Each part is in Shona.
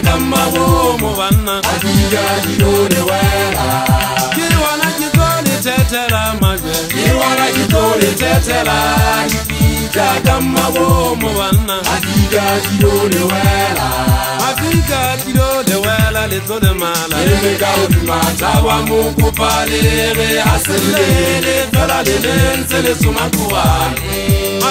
kamabumu banna kiwana kitolitetela mabe kamabumu banna afrika kilo lewela leto lemala tawa mukupalele asele letola lelentse lesumakuwane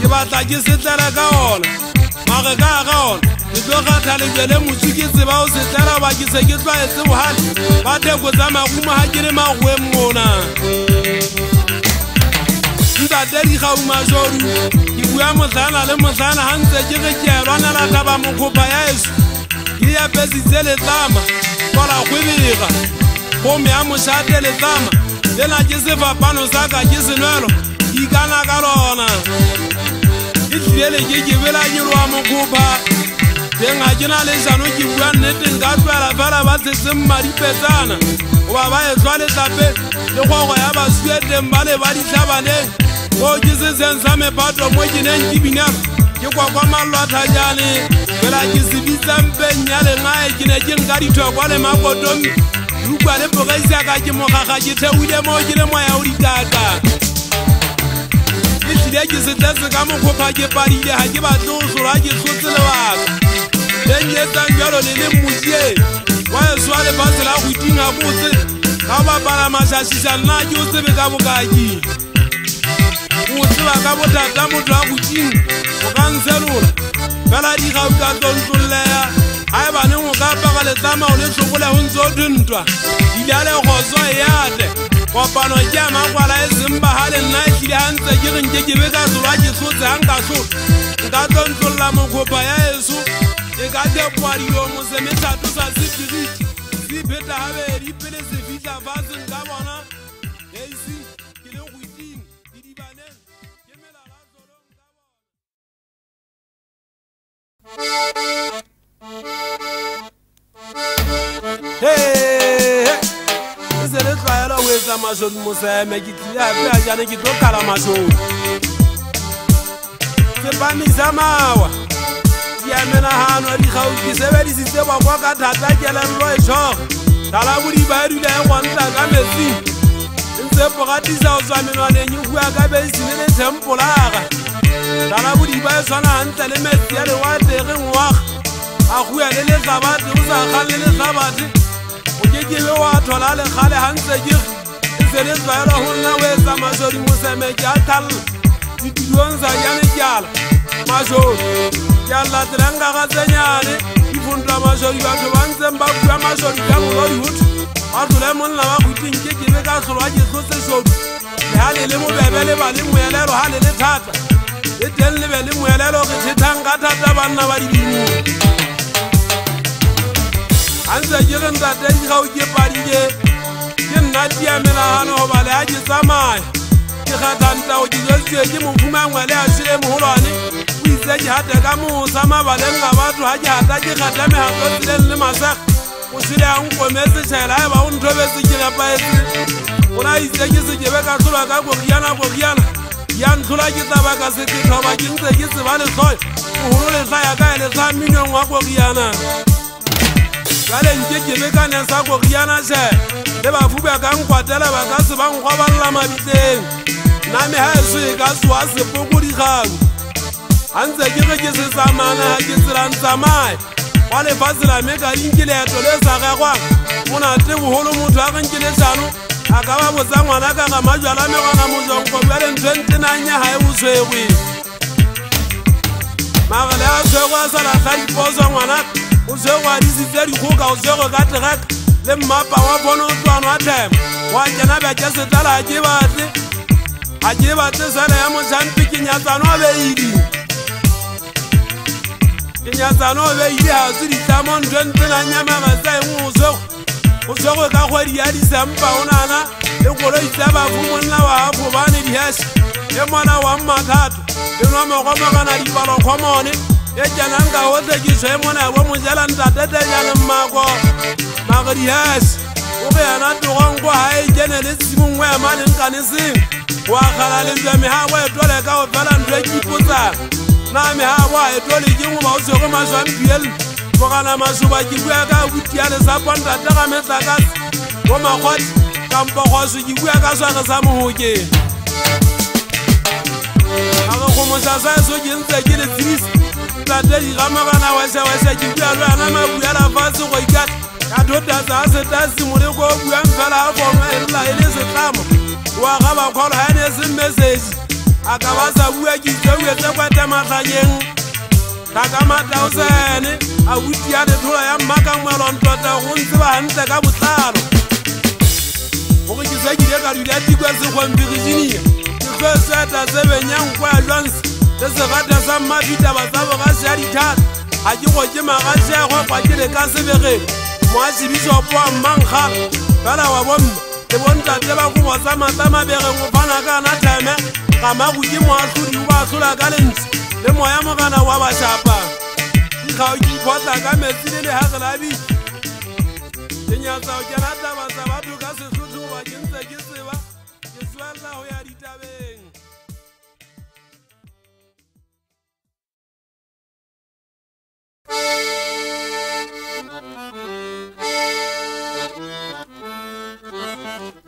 ke batla ke setlela ka ona mare ka ga ona ke tlo gatlha lebele motsu ke tseba o setlela ba ke se ke tlwaetse bohale ba theko tsa magumo ga ke le magoe mona ntatedigaumasori ke bua motlhana le motlhana ga ntse ke ge ke elwanela taba mokgopa ya eso ke yapesitse letlama kola kgwebega gome ya mošate letlama lena ke sefapano sa ka ke senwelo ikana ka lona difiele ke ke bela nyoloa mokopa teng ga ke na lejano ke bua nneteng ka tswalafala ba tseseng madipetsana goba ba etswa letlape le kgogo ya basue teng ba le ba ditlhabaneng goo ke se seng sa mepato mo ke neng ke bina ke kwakwa malwathajane fela ke se bitsangpeng ya lengae ke ne ke nka dithokwa le makotomi rukwa le pogeisaka ke mogaga ke theoile moo ke le moya o dikaka ebile ke setlese ka mokgopha ke padile ga ke batle go solo ga ke tlotse lebaka le nyetsang jalo e le le mosie wa eso wa lefatshe la go itinga botse ga bapala mašašiša nna ke o tsebe ka bokaki go tseba ka botlata motho wa godimo go ka ntselola fela digau ka tsontsollega ga e baneng go ka apaga letlamao le tlhobole go ntse o dintwa dilale kgotso e ate kopano ke mangwala e sembagale nna tlile e ga ntse ke re nke ke be ka tsoba ke tshotse ga nka tlhoto nka tlontlolola mokgopa ya eso e ka tekwadio mosemetlhato sa sekiriki sephetagabedi pele sefitlha fatsheng ka bona esi ke le goiting didibaneng ke melala tsolong ka bona Hey! se re tlwaela o etsa mašodi moseme ke tlile ape a jane ke tlo kala mašodi sepamisa mawa diamelagano dikgauti sebedisitse bokwa ka thata kelelelo e tlhoge tala bodiba e dula e gontla ka metsing e ntse pogatisa go tswamelwaneng e bua ka besine le tlhempolaga tala bodiba e tshwana gantle le metsi ya lewatege ngwaga a guya le letlabate go sa kgang le letlabate ojekile wa thola lekgale gantse ke e se le tlwaelo go nna o etsa masodi moseme ke a thalla ditidong sa kane keala masodi ke a llatelang ka ga tsenyane difontla masodi batho ba ntseng ba bua masodi ka molodihutho ba tlole monna wa kgutleng ke ke be ka tlholwa ke tlotse sodu le ga le le mobebe le ba le moelelo ga le le thata le teng le be le moelelo ke thethang ka thata banna ba dibini ja jegen da den gau je parije ken na ti amela hano bale a je samai ke ga dan tao je je se je mo buma ngwale a se mo holane wi se je hata ga mo sama bale nga ba tu a je hata je ga da me ha go tlen le masa o se le a ngwe me se se la ba o ntobe se je ga pa e se o na ise je se je be ka tlo ga go riana go riana ya ntlo ke taba ka se ke tlo ba ke ntse ke se ba le tlo o hulule sa ya ka ene sa minyo ngwa go riana kale nkekebe kane sa kogiana še ge bafubja ka nkgwatela ba ka se ba nkgwa balla mabiteng na mehaeso e ka soa sepokodikgang ga ntse ke ge ke se samana ga ke selantsamae kwa lefatselame ka dinke leeto le sa gegwa go na te bogolo motho a ge nke le tlano a ka ba botsa ngwana ka ga majala megona mojonko bjale ntho ente nang ya gae boswegwe magele a swego a sa latlha diposo ngwanaka o se go adisitse dikgoka o se go katlegeka le mmapa wa bone o tswana thema wa kena bjake setlala a ke e batle a ke e batle sele ya motlhampi ke nyatsano o beidi ke nyatsano o beidi ga se ditlamo ntho e ntse na nyamaga sa engwe o sego o sego ka kgwedi ya disampa o nana e koloitsa bakomonna wa gafobane dihese ke mona wa mmakgatho e nwa mogomogana dipalokgomone e janganga o tle ke swe mona bo mo jela ntate tle jale mmako magadias o be yana togong ko ga e kene le simongwe ema leng kane seng o akgala lentswe mehabo e tole ka go fela ntho e kipotsa na mehabo a e tole ke mo bao swego maswampiel bogana masoba ke bua ka botia le saponntate ga metlakase bo makgote kampogoso ke bua ka swage sa mooke ga ge kgomosa sa se ke ntse ke le tsirisi dibadedi ga magana wešawaša ke bjalo ana mabuala fase go ikala ka thotasa a setase moreko o buang fela a kgoma e rela e le setlamo wa ga bakgolo a ne se mesedi a ka ba sa bua kitsouetse kwete matlhanyeng ka ka matlao se ene a butia letholo ya mmaka ngwelontlota go ntse ba gantle ka botlalo gore ke sa kile ka dula tikwe segompirisinia ke seo seeta sebeng ya nkwa jwanse se segata sa mmabitaba sa bogase a dithata ga ke goke magase a gokwa ke le ka sebege moasebisopo a mmankga fela wa bomme le bontate ba kobo sa matamabege go fana kana teme gamago ke moatlhodi o ba tlhola ka lentsi le moya mogana wa bašapa dikgao ke ikgotla ka metsi le lehagelabi ke nyatsao ke rata basa batho ka sesotlhoba ke ntse ke seba ke swelela go ya Thank you.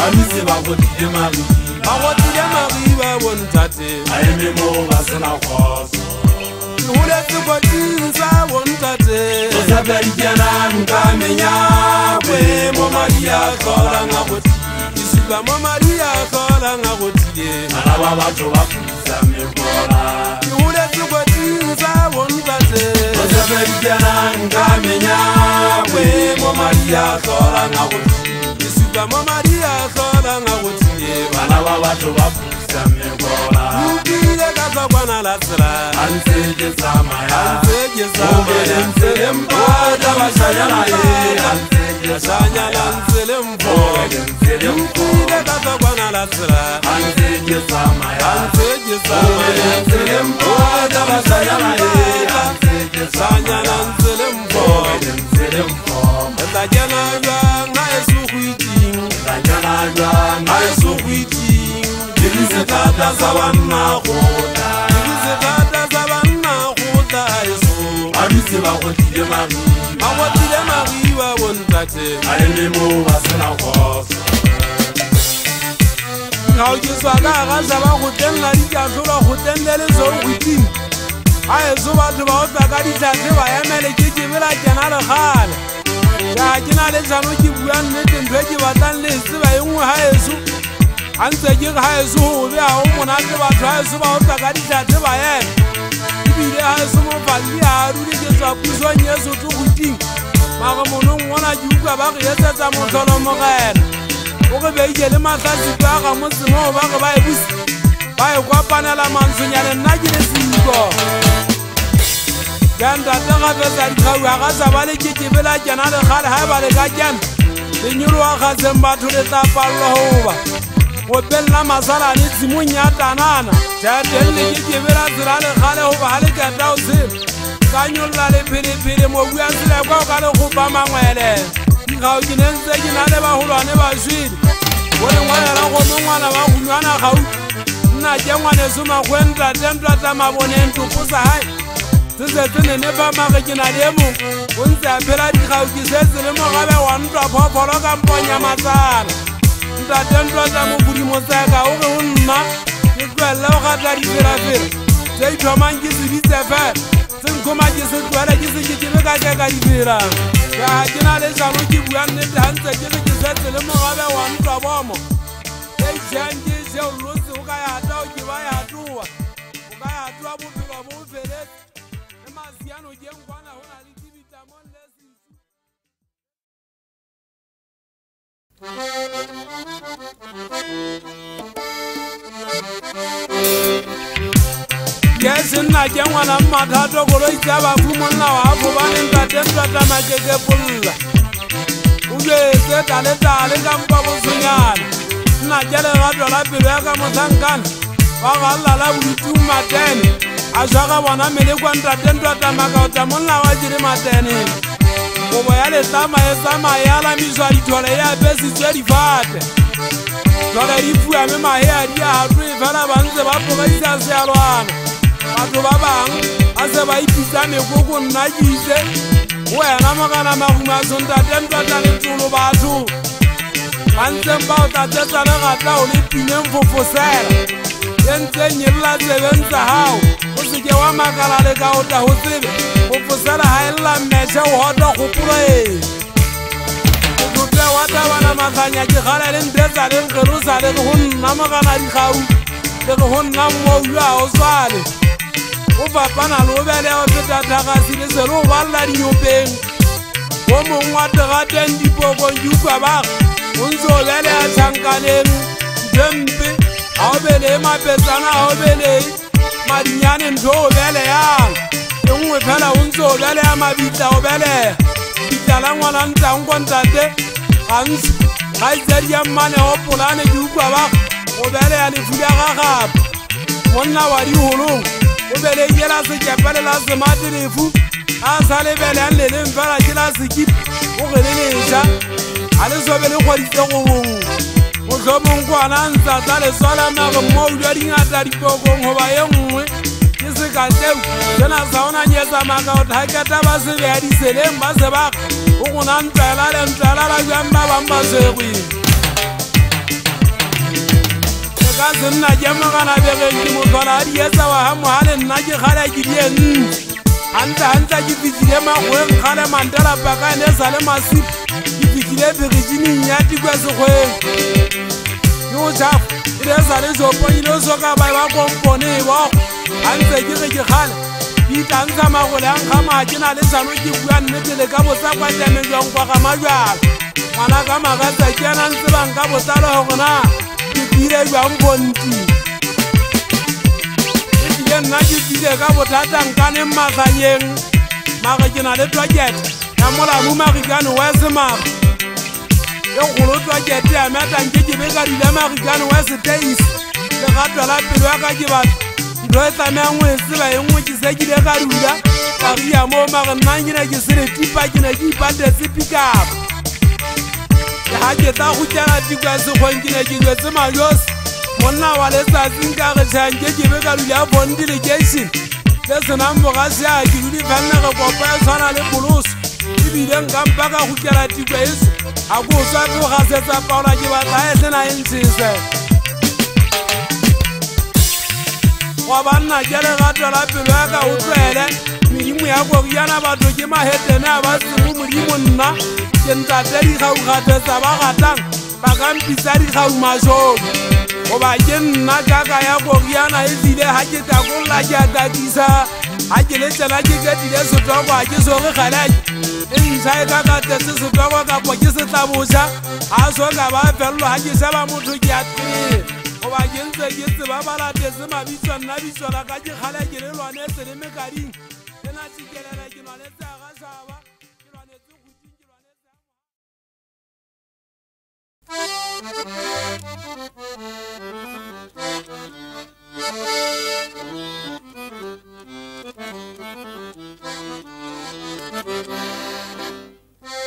bamise bagodile mari bagodile mari ba bontate baeme mo ba sena kgoso goletsekotinsa bontate osapa dikenanka menyakwe mo madi a tlolang a gotie disupa mo madi a tlolang a gotie ana ba batho ba fusa mekola Ya tola na wuti mutama mariya solanga kutiyevana va vatu va pusa mikola mukile kasakwana lasira anseesamaya vaxanyala nsele mpoile kasakwana lasira anseesamaya vaxanyala nsele mpoetatyananga nga esukuiti zikata zabanna kgotaabaruse bagotile maiagotile maiwa bontate aene mo ba sena koso gao ke swaka gatla ba goteng la ditatlhoba goteng le lesoo goting ga eso batho ba otla ka ditlhatlhe ba emele ke ke bela kena legale ka ke na le tlhano ke buang le tentho e ke batlang le se ba engwe ga eso ga ntse ke ga e se gobe ga o monate batho ga e se ba otla ka ditlhate ba ena ebile ga e se mofalle a rule ke tswa pusong ye setlo goting mare monong gona ke utlwa ba re etsetsa motlholomogena o re beike le matlhatsipe a ga motsengoo ba re ba e bose ba e kwapanela mantshonyane nna ke le seiko kentate gafetsa dikgau a ga sa ba le ketebela kena lekgale ga e ba le ka kena lenyolo wa kgatseng batho le tla palelo goba opelela masalane tsimong ya tanana jateele ke kebera tsela lekgale goba ga le ketao tsela ka nyolola le phelephele mobu ya tsela kwao ka lekgopa mangwele dikgaokine ntse ke na le bagolwane baswele go lengwaela gomo ngwana wa gonywana gauti nna ke ngwane somakgwentla tentlwa tsa maboneng topo sagae se se se nene fa mage ke na le mong go ntse a phela dikgaokise tse le mogabe wa ntlwa phoofolo ka mponya matsala tatantlwatla mo godimo seka o be o nna ke tlwelele o gatla diserafere tse ithomang ke se ditsefe senkgoma ke se tlwele ke se ketebe ka keka difera kaga ke na le jano ke bua nnete gantse ke re ke setse le mogabe wa ntlwa bomo e jang ke jeolotse o ka yata o ke ba yatoa o ka yatoa bophelo bo o feletse le masiano keng e kwana ke senna ke ngwana mmathato koloi tsa bafu monna wa a fobane ntate ntatana ke ke polla o jetse taletale ka mpa bosonyana nna ke lerato la pelo ya ka mothankana ba galala bolutung matene a jaka bona mele kwa ntate ntatana ka o tsa monna wa kire matenen kobo ya letama esama yala mizwa litwala ya besi tseri vate twala lifu ya e e mema hea lia hatu ifala banze bapo baisi ase alwana bato babang ase baipisane koko nnajise wena makana makumi asontate ntatane tsolo batho banse mbao tate tsale gata o lepine mfofosela ye ntse e nyelela tsebe ntsa hao o seke wa makala le ka o tla go tsebe E o fosala haella mese o hota kgopolo e otlotle wa tabana makganya ke gala le ntle tsaleng kgero sale ke go nna mogana dikgau ke ke go nna mmouyo a o swale o fapana le o bele o fetathagasi le sele o balela dinyopeng o mongwe wa tegateng dipokong diupabag o ntse o bele a tlhankaneng ntempe ga o bele e mapetsana ga o bele madinyane ntho o bele yalo le nngwe fela o ntse o beleya mabitla o beleya ditala ngwana ntlang ko ntate gantsi ga itsadia mmaneo polane ke utlwa ba o beleya lefuda ga gape monna wa diholong o beleyela sekepele la sematerefu a sa lebeleyang le leng fela ke la sekipe o gele leša ga le sobe le kgwaditse go bongwe motlhomong kwana ntsa tsa leswalanako mmoudi a dingata dipokong goba ye nngwe kanteu tsena sa ona nyetsa maka o thaketa ba sebe ya diseleng ba sebaka o gona ntlwaela le ntlwaelala jang ba bang ba segoile ke ka se nna ke mogana begeng ke mothola a dietsa wa ga mogale nna ke kgale ke die nne gantle gantle ke fitlhile magoeng kgale mantela paka ene e sa le masip ke fitlhile virgining ya tikwe segoeng ke go jafo e le e sa le sopo ile o soka bae ba komponee bogo gantse ke ge ke kgale ditlantsha magole a nkga maake na le sano ke bua nnetele ka botsa kwa tlameng jwang kwa ga majalo ngwana ka makatsa ke ena ntsebang ka botsalo gorena ke tile jwang bontsi ketlile nna ke tlile ka bothatang ka neng masanyeng mare ke na le tlwaket ya molamo marikane wa semaro e golo tlwakete ya metang ke ke be ka dile marikane wa seteise legatlwa la pelo ya ka ke batho ndoetsana ngwese ba engwe ke se kile karura ka ke ya mo mare nna kena ke sere tipa ke ne ke ipate sepikap ke ga ke tla gotlela tikwa sekgong ke ne ke jwetse majosi monna wa letsatsing ka retšhang ke kebe karula bon delegation se senang bogase a ke dule fanne re kopo e tshwana le boloso ebile nkampa ka gotlela tikwa eso ga ko o swa tlogasetsa paola ke batlae sena e ntshese go banna ke le gatela pelo ya ka otlwele medimo ya kogiana batho ke mahetene a ba sego modimo nna ke ntate dikgaugate sa ba gatang ba kampisa dikgau mašomo goba ke nna kaka ya kogiana e file ga ke takolola ke a tatisa ga ke le tsena ke ketile setoko a ke soge kgelee e ntšha e kakatese setoko kapo ke se tlaboša ga so ka ba felelo ga ke seba motho ke a tee goba ke ntse ke tseba balatetse mabitso nna bitso ka ke ke le lwane seleme kading le na tšikelela ke lwanetseaga šaba ke lwanetse goding ke lwanetseaga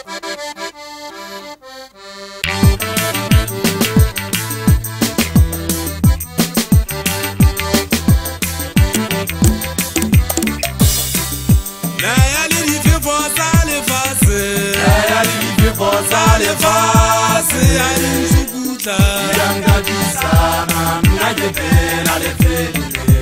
Thank you. lefase aesukutla yanka disana mina ke pela lefelile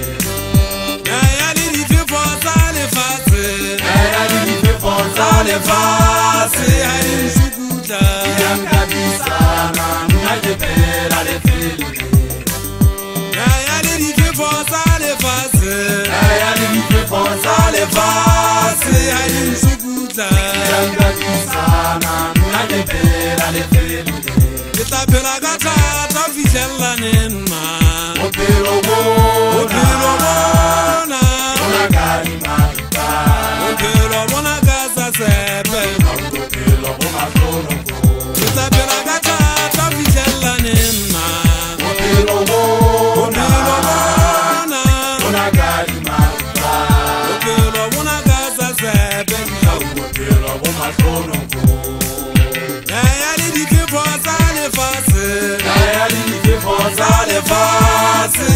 naya le difefo tsa lefase naya le difefo tsa lefase aesukutla yanka disana mina ke pela lefelile naya le difefo tsa lefase naya le difefo tsa lefase aesukutla yanka disana mina ke pela lefelile ke tla phela ka thata fitlhelelaneng mao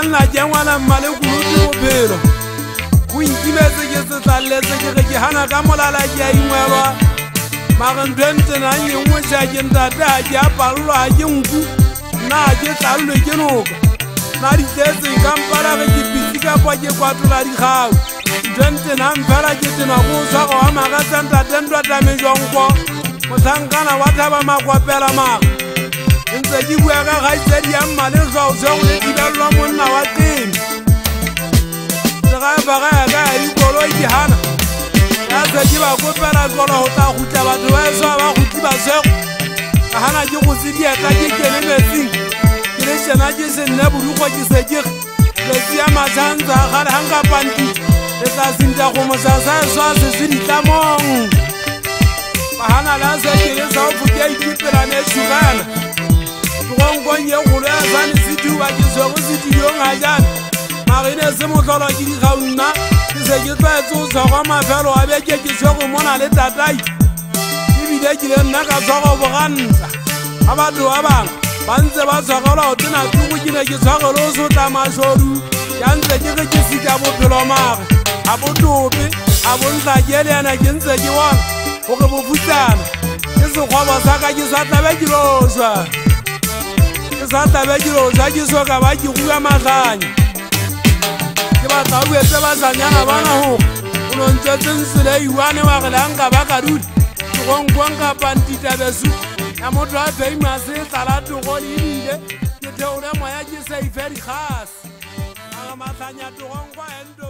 tlang lake ngwana mmale kulutse bophelo go ikimetse ke se tlaletse ke re ke gana ka molala ke a ingwelwa marentho e ntsenang yengwe ja ke ntate a ke apalelo a ke nku nna a ke tlalelwe ke noka nna ditletseng e ka mpala ge ke pitse ka fa ke kwatola dikgao ntho e ntsenang fela ke tsenwa ko o tshwaga wa magatsa ntate ntwatamejwankwo mothankana wa thaba makwapela maga ntse ke bua ka gaisedi ya mmale gaojago le dibelelwa monna wa teme segaebagaaka ya dikoloi dihana ka se ke ba kopela kolo go tla gutla batho ba esoa ba gutli basego ka gana ke go se dietla ke kene metsing ke le tsena ke se nne borugo ke sekege letsi ya matshantse a gale ganka panti le tla sentla go mosasa esoa se se ditlamong ba gana le a se ke le sa o fokeaikipelane sukana dikgongkong ye kgolo ya sane setuba ke swego setudiong a jane magene se motlholo ke dikgaunna ke se ke tlwaetse go tshwagwa mafelo a beke ke swego mona le tatai ebile kile nna ka tshwago bogantsa ga batho ba bangwe ba ntse ba tshwagelwa go tsena tuku ke ne ke tshwagelo o sotla mašodu ka ntse ke ge ke sika bophelo mage ga botope ga bontla ke le ena ke ntse ke bona go ke bofutsana ke sekgwabo sa ka ke sa tlabe kiloswa sa tabe dilo sa di soka ba di kuya mahlanya ke ba sa bua se ba sanya na bana ho o no ntse tseng sile i wa ne wa gela nga ba ka ruri go go go nga ba ntita be su na mo dra be ma se tsala tu go li ni ke ke o na moya ke sei very khas ga mahlanya tu go go endo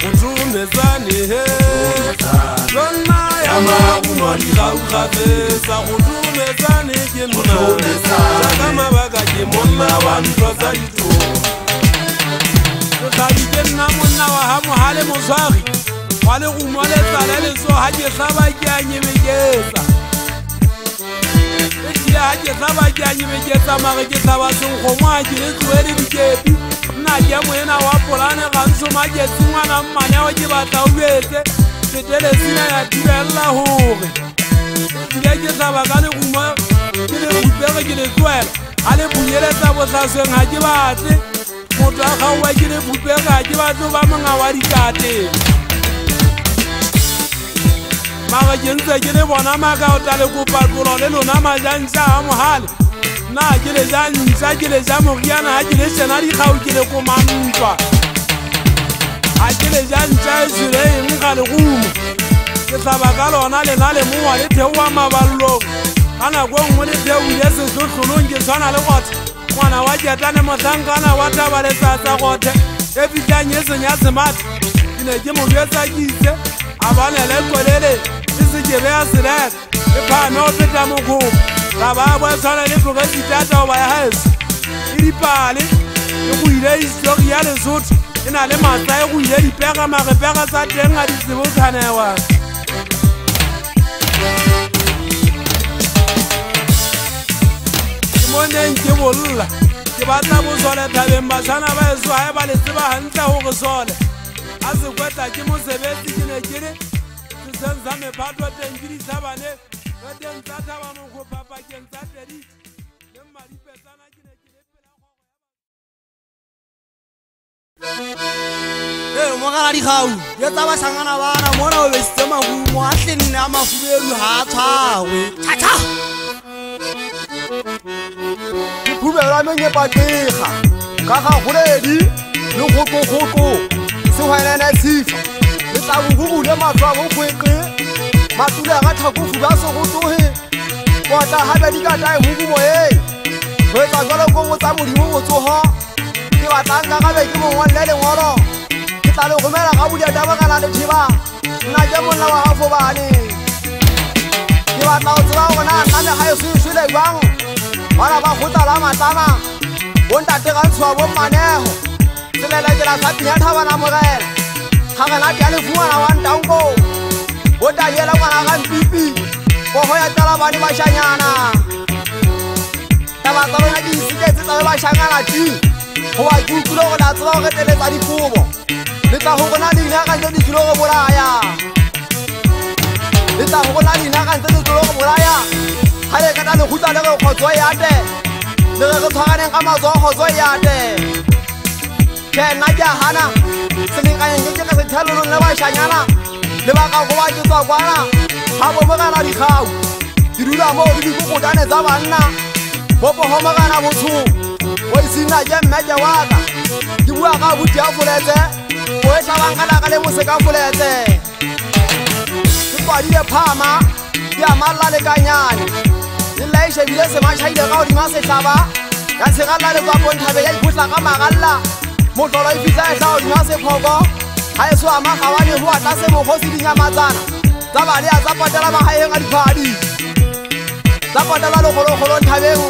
kutumbesani he lona yama kumoni kaukhabesa kutumbesani ke mona saka mabaka ke mona wa ntosa itu tsadi ke nna mona wa ha mohale mozwari wa le go mwaletsa le le so ha ke sa ba ke a nyemeketsa ya ke sa bajanye be ke tsamage ke sa bathenkgomoa ke le tloele dikepi nna ke moena wa polane gantshoma ke tsengwana mmaneo ke batlaobetse setele sena ya thibelela gore ebile ke sa ba ka legumo ke le rupege ke le tloela ga le bonyeletsa bosasweng ga ke batle motho a gaowa ke le bupege ga ke batlo ba mongwa wa dikateng mare ke ntse ke le bona maka o tla le kopakolo le lona majantsa a mohale nna ke le ja ntsa ke le ja moriana ga ke le sena dikgao ke le komantswa ga ke le ja ntsa e sireng ga legumo ke tlhaba ka lona lena le mongwa le theowa mabalelong ka nako nngwe le theoile setlotlolong ke tshwana le gothe ngwana wa ketane motlhankana wa taba letsatsa gothe e fitlang e senya semathe ne ke mo jwetsa ke itse a bane le kwelele se se kebe ya serere e phaame go feta mokgomo ra baya boetshwana le tloge ditata goba ya hese e dipale e go ile histori ya lesotho e na le matsa e go ile dipega magepega tsa teng a ditsebo kganewa ke mo neng ke bolola ke batla bosole thabeng batshwana ba e soae ba letse ba gantle go re sole asi kwete chimusevesi chine chiri tizenzame pato tenjiri zavane vetenzata vanokopapa chenzateri nemaripesana chine chiri mokaladihau yetsa vashangana vana mona ovesitse magumo a tlenne a mafuru enu ha tshwawe chacha kuphubelamenyepatega ka ga goledi le gotogotlo sehwena nesifa le tlabohubule matswago kgweqe matule a ka tlhakofu ba segotloge kotla gabe di ka tlae mo kuboe go etsa jalo ko mo tsa modimo botsoga ke batlanka gabe ke mongwang le lengwalo ke tla le gomela ga bodiata ba kana letheba nna ke monna wa gafobane ke batla go tseba gona name ga e sesele jwang bana ba kgotsa la matlana bontate ga ntshiwa bommanego selele tsela sa tinya tlhabana mogela ga gena tale fungwana wa ntanko o taniele ngwana gampipi kogo ya talabane bašanyana taba tsa lona ke isiketse tsabe bašhangana ti goba ke utlwile go latse ba ogeteletsa dikobo letlago gona dinagantse di tlile go bolaya letlago gona dinagantse di tlile go bolaya ga re kata lekgutla le re kgotso yate e le re re tshwaganeng ka matsoa kgotso yate e kena ke gana selekanyakeke sethelolong le bašanyana le baka gobaketswa kwana ga bobogana dikgau dirula mo le dikogodane tsa banna bopogomogana botsho o isena ke mmeke waka ke bua ka boti a foletse o e tlabankanaka le bose ka foletse ke kwadile phama ke amalela lekanyane le laishebile e semašhaile ka godima setlaba ka tshegalela letswapontlhabe ya ikgotla ka magalela motlolo ifitsa e tla o nywa sephoko ga e soa magabane go atla se mokgosi dinyamatsana tsa bale a tsa patela magaeng a diphadi tsa patela legologolong thabeng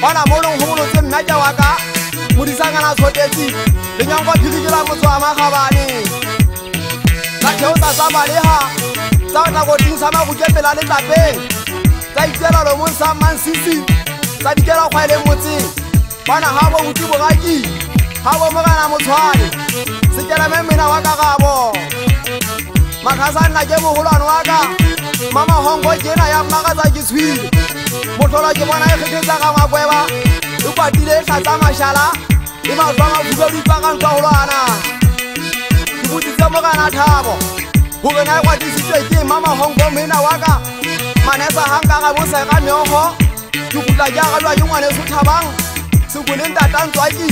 kwana mo leng gobolotse mnaja wa ka modisangana tshotetsi lenyanko phiri ke la motso wa magabane tsa theo tsa tsa balega tsa o nakoting sa magokepela letlapeng tsa itselalomong sa mansisi tsa dikela kgwaeleng motseng kwana ga bo botsi boraki gabo mogena motshwane sekeleme mmina wa ka gabo makgasanna ke mogolwane wa ka mamagongo kena ya mmagatsa ke tshwile motlholo ke bona e kgethetsa ga makweba e kwatile e tlatsa mašala e matlwa mafuka dipakang tswa golwana ke botsitse mogena thabo gorena e kwatisitswe ke mamagongo mmina wa ka manesa ganka ga bose ka meogo ke kutla ke agalwa ke ngwane sothabang sekoleng tatantswa ke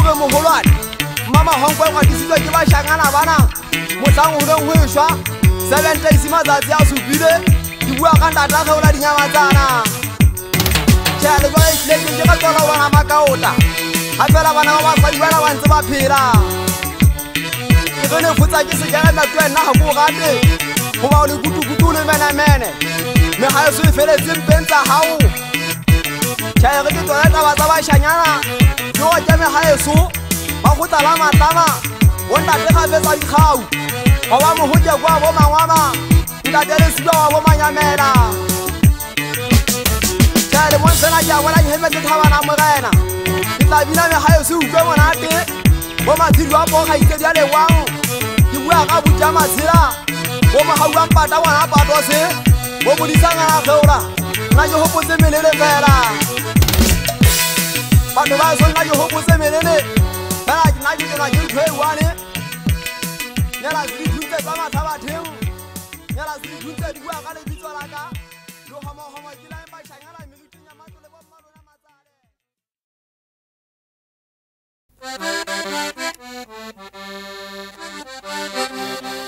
ore mogolwane mma magonkwe ngwadisitswe ke bašhangana bana motlang goreng go e šwa seven taisi matsatsi a supile di bua ka data kgeola dinyama tsana tšhele jwa eileke ke ka tswala bona makaotla ga fela bana ba basadi bana ba ntse ba phela ke gene fotsa ke sekelela tue nna ga koo gate goba o le kutukutu le menemene mekga eso e feletsengpeng tsa gago tšhege ke tsweletsa batsa bašhanyana yoo jame gaeso ba go tlala matlama go ntate gape tsa dikgau ba ba mogoke kwa bo mangwama ntate le suka wa bo manyamela tšhele montshena ke a bona dihemetse thabana mo gaena ke tlabina megaeso utlwe monate bo matshedi wa poo gaikedi a lewang ke bua ka butja matshela bo mogauang pata ngwana patose bo bodisa ngana kgeola nna ke gopotse melele fela vanhu vazonga yehovha semenene varacinacitona nyuto iwane nyara ziri dhunze dzamatavateu nyara ziri dhunze dikuakane bitso raka dohomahoma cilaimbashangana mirutinyamatolevomalonamatare Thank you.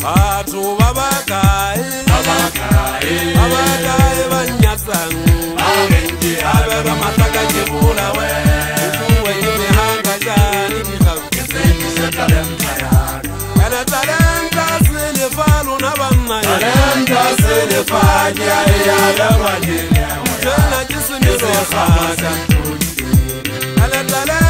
vatu vavakaivavakai vanyasanuvaimihangaaikana talenta silifalu na vannaaaaaa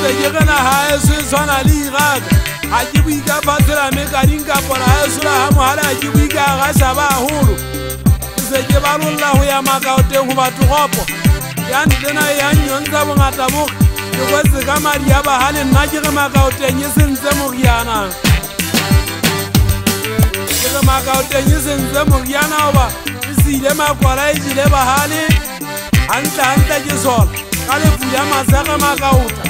ebile ke ge naga e so e tshwana le igape ga ke boika fatshela me kading kapona ga e sola ga mogale ga ke boika ga sa ba golo ke se ke ba rolola go ya makaoteng go bathogopo ya ntlena ya nyontsa bongata boge ke kwetse ka madi a bagale nna ke ge makaoteng e sentse moriana ke ge makaoteng e sentse moriana goba e seile makwala e jile bagale gantle gantle ke sola ka lefu ya masege makaota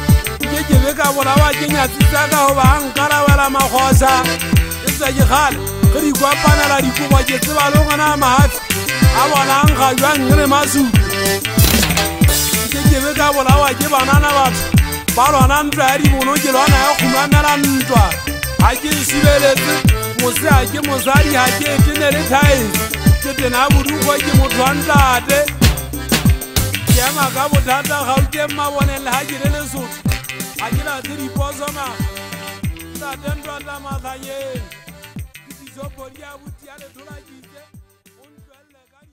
magosa ke kibi kabula bakinyasisagaho bankarawela makhosa esakikhala khelikwampanala likubo jesibalongo namahafi abonankhaywa ngiri masu kikibi kabula ba batho na ntwa ya dibono na ya khunwamela ntwa akisibeletse mose ake mosadi mo etenele tais ke tena bodugo ke motho wa ntate ke ema ka bothata gauke mmaboneng le ga ke le lesotho akila tiri posoma ta dendo la mathaye kitizoboria wutiale dolajije eh? ontwelle gari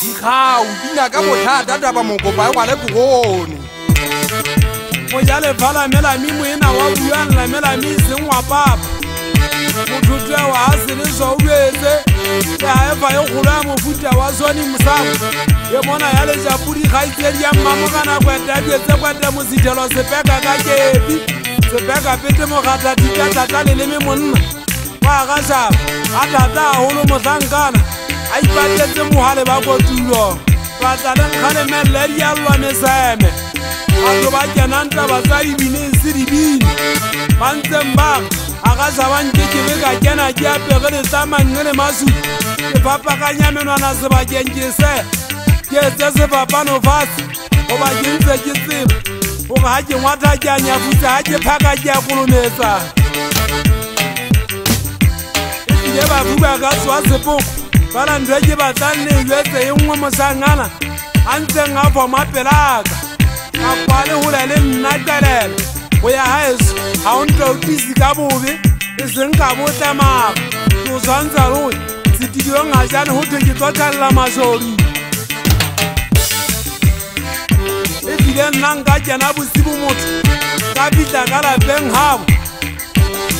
dikgao di nyaka bothata taba mokopae kwa le bogone mojalefa moena wa buang seng wa papa mothutla wa a sele sa o bjetse taefa e kgola mofuta wa sone mosago ye bona ya lejapodi kgaitsedi ya mmamogana kwete a bjetse kwete mosithelo sepeka ka kepi sepeka pete mogatati ka tlata leleme monna ba gašaba a tlata a golo mohlankana a ipatletse mogale ba kotulo batla le nkgalemelele ya dialwa meseme batho ba kenang tabatsa ebineng se dibine ba ntseng bana ka sabankekebe ka kena ke apegere sa mangene masu ke papakanya menwana sebakeng ke se ke tse sefapano fase goba ke ntse ke tsebe goga ga ke ngwata ke a nyafutsa ga ke phaka ke a kolometsa ebile bafuba ka tswa sepoko ba na ntho e ke batlanne jetse e nngwe mosangana a ntseng a foma pelaka ka kwa le gole le nnatelela go ya haeso ga o ntle o tise ka bobe ezengabo tlema go swantsha go setidio ngajane go thwe ke tlwa masori ebile nna nka jena bosibo motho ka pitla ka lapeng gabo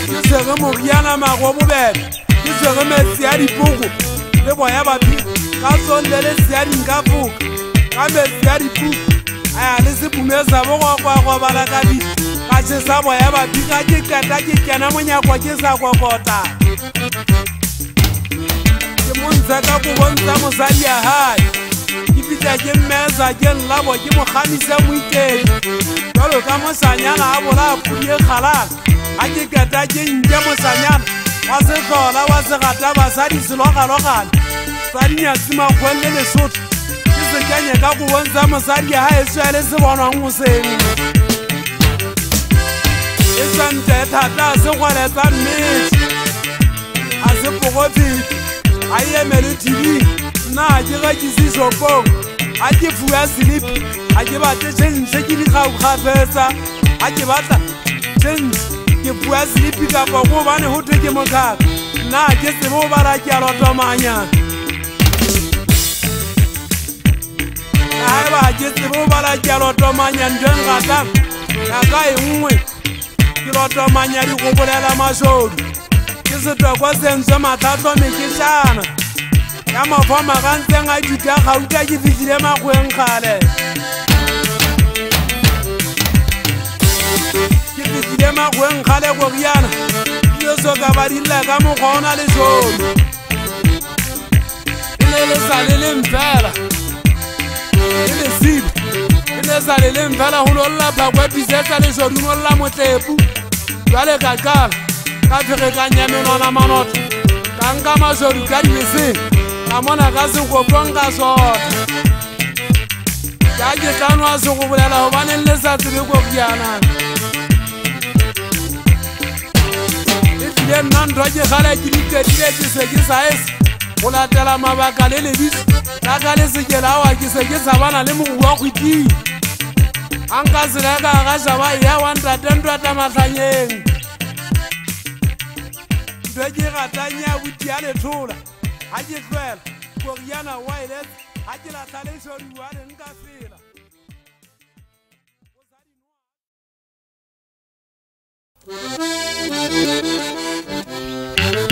ke swere moriana mago bobele ke swere metsi ya dipoko le boya bapi ka sonle le seading ka foka ka metsi ya dipoko a ya le sepume sa bogokwa go bala ka bitla ga se sa boya babiga ke keta ke kena monyakwa ke sa kokota ke montshe ka kobontsha mosadi a hae kepita ke mmeetsa ke llabo ke mokgamise moikedi jalo ka mosanyana a bola pudie kgalang ga ke keta ke nke mosanyana wa se tlola wa se gata basadi selogalogane sadinyatsimakgwen le lesotho ke sekenye ka kobontsha mosadi a hae swele se bonwang mosedi e santetha tla se gwele tsa mmetse a se pogotsete a emele tv nna a ke geke se shopong a ke fua slip a ke batle tšhentšhe ke di kgaokgafetsa a ke batla tšhentšhe ke fua slipi kapa gobane go thwe ke mokgape nna a ke tsebo o bala ke a lotomanyana ae ba ke tsebo o bala ke a lotomanyang jeng gatang ya ka e nngwe kiloto manyadi go bolela mašodu ke setoko sentshe mathatlo mekešana ka mafoma ga ntseng a dita gauta ke fitlhile makgweng kgale ke fitlhile makgweng kgale koriana dioso ka badilla ka mokgwa o na lešodu e ne le sa le lengfela e le sipe ene sale leng fela go lolola phakoepisetsa lesodumolola motlepu jwale ka kala ka phege kang ya menwana manoto ka nka masodu ka dimeseng ka mona ka sekopong ka sota ja ke tlano a sego bolela gobaneng le sa tsebe ko kianang e tlile nna ntho ke gale ke ditedile ke se ke saese go latela mabaka le lebisi ka ka le sekela oa ke se ke tshabana le mogo wa kgwetile a nka seleka ga jaba e ya wantatentwata matlhanyeng nte ke ratang ya boti ya lethola ga ke tlwela koriana wilet ga ke latlhaleswadiwaneng ka sela Thank you.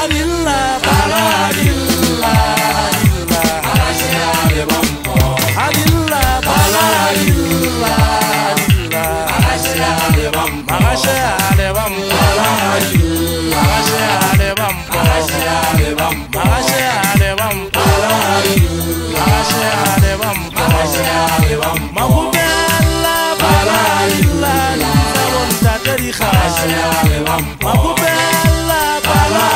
Adilla, Bala, Adilla, Adilla, Allah, Allah,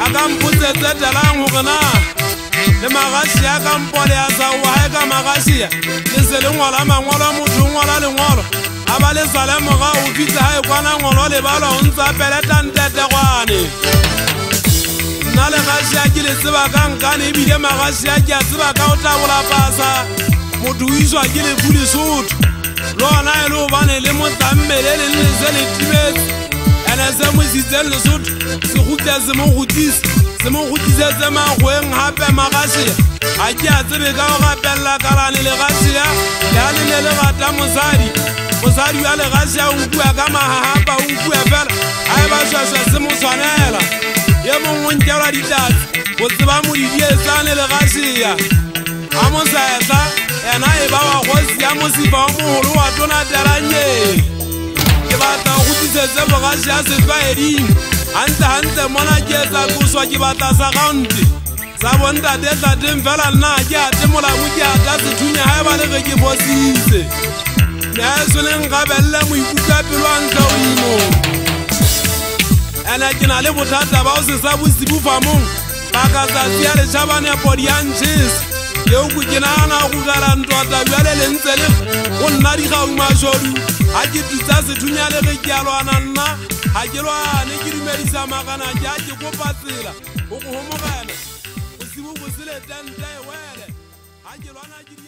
a ka mputsetse telang gore na le magasi a ka mpole a sa oae ka magasia le se le ngwala mangwalo a motho o ngwala lengwalo a ba le sa lemoga o fitse ga e kwana ngwalo le balwa o ntse a peletantetegwane nna le gasia ke le tseba ka nkane ebile magasia ke a tseba ka o tla bolapasa motho o iswa ke le kudisotho le ona e le obane le motlammele le nne se le thibetse bana sa mosetsang lesotho sekgutla se mo gotise se mo gotisetse magoeng gape magasea ga ke a tsebe ka go gapelela kalane legasea le a lene le rata mosadi mosadi wa legasea onkua ka magagapa onkua fela ga e ba swaswa se mo tshwanela ye mongwe nkelwa ditlatse go tseba modidietsane legasea ga mosetsa ena e ba wa gosi ya mosifa o mogolo wa tona telangyeng batla go tlisetse bogase ya setlwaeding gantle-gantle mona ke etsa koswa ke batla sa gante sa bontate tlateng fela nna ke ate molamo ke ata sethunya ga e ba le ge ke bosise leso e le nkgabelele moikutlwa pelo a ntle oimo ene ke na le bothata ba o se sa bosibufamong ka katsatsi ya letšhabane podi ya ntšhese yeoku ke naana go kala ntwatabjale lentse le go nna digaumašodutu ga ke tutsa sethunya le ge ke a lwana nna ga ke lwane ke dumedisa magana ke a ke kopa tsela o go gomogele go sibo boseletentle wele ga ke lwana ke